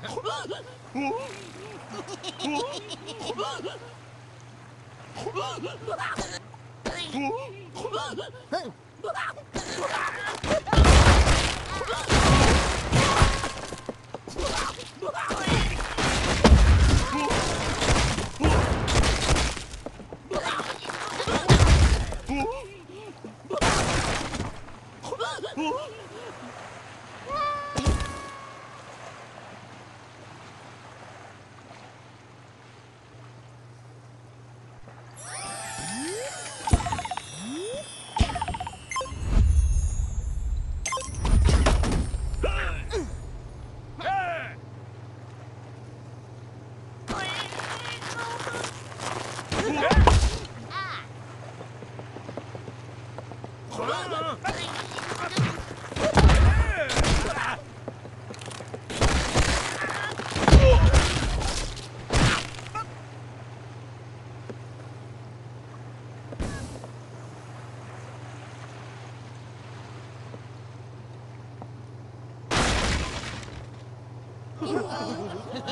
Ah!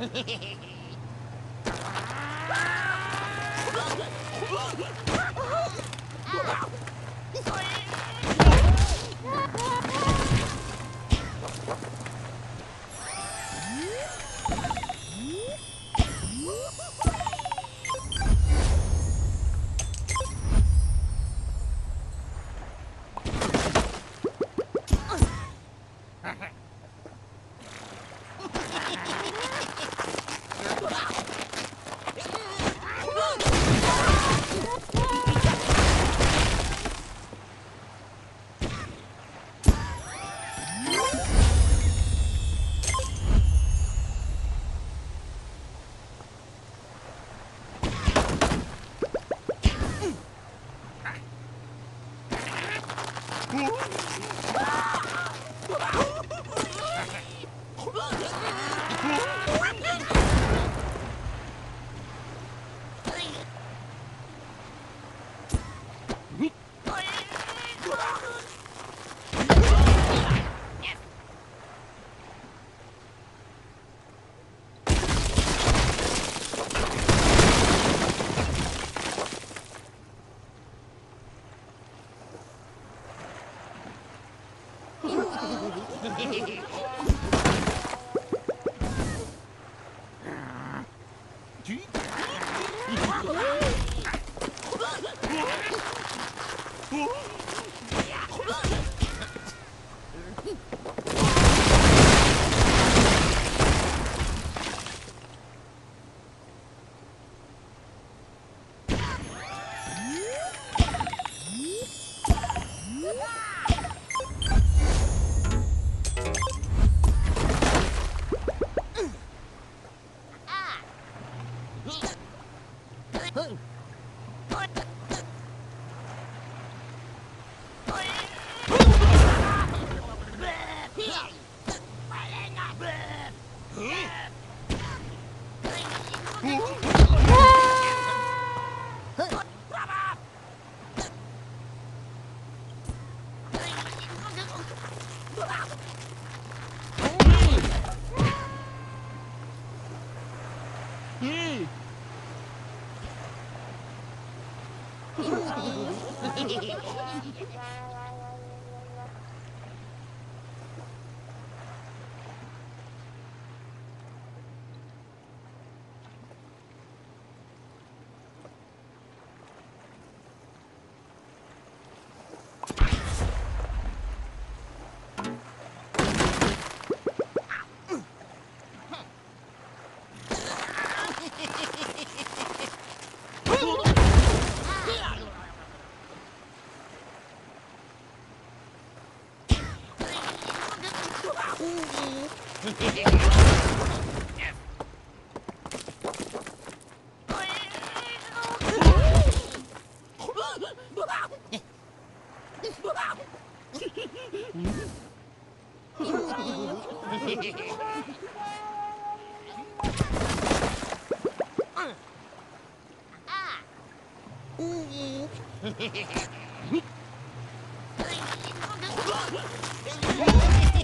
Ha ha. Ah! Huh? Hehehehe Hehehehe